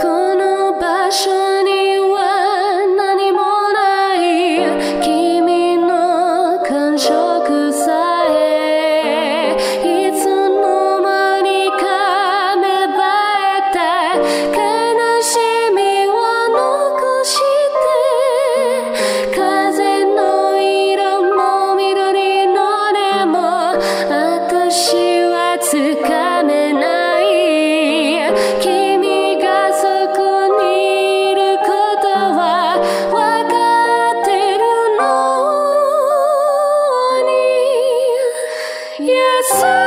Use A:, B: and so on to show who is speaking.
A: この場所 outside.